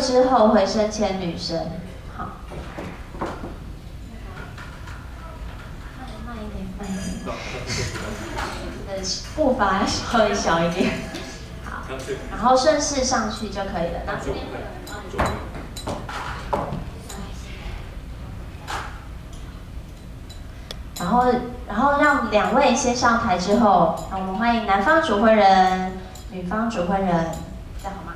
之后回身牵女神，好。慢一点，慢一点。呃，步伐稍微小一点。好，然后顺势上去就可以了。然后，然后让两位先上台之后，我们欢迎男方主婚人、女方主婚人，这样好吗？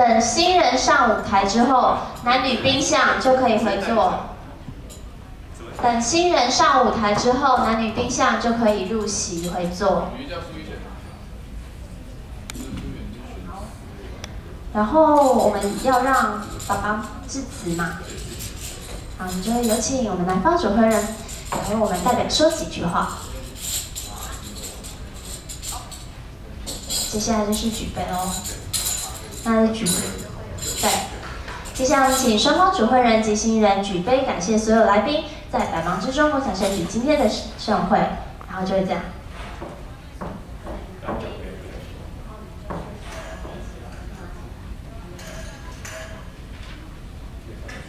等新人上舞台之后，男女宾相就可以回座。等新人上舞台之后，男女宾相就可以入席回座。然后我们要让爸爸致辞嘛。好，我们就有请我们男方主会人来我们代表说几句话。接下来就是举杯喽，那举杯，对，接下来请双方主会人及新人举杯，感谢所有来宾在百忙之中共享盛举今天的盛会，然后就会这样。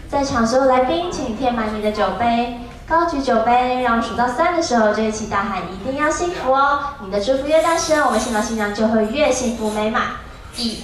在场所有来宾，请填满你的酒杯，高举酒杯，让我数到三的时候就一起大喊：一定要幸福哦！你的祝福越大声，我们新郎新娘就会越幸福美满。一、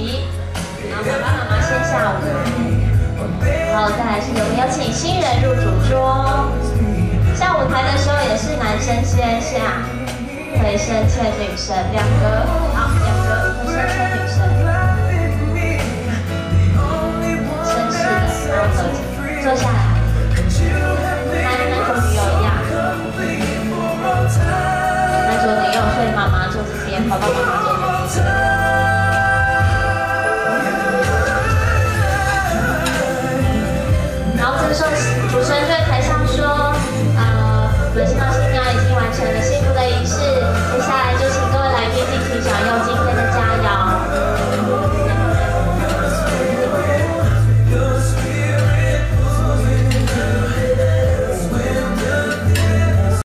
请新人入主桌。下舞台的时候也是男生先下，回身牵女生，两个，好，两个回身牵女生，绅士的，然后坐坐下来，男男左女右一样，男左女右，所以妈妈坐这边，爸爸妈妈坐这边。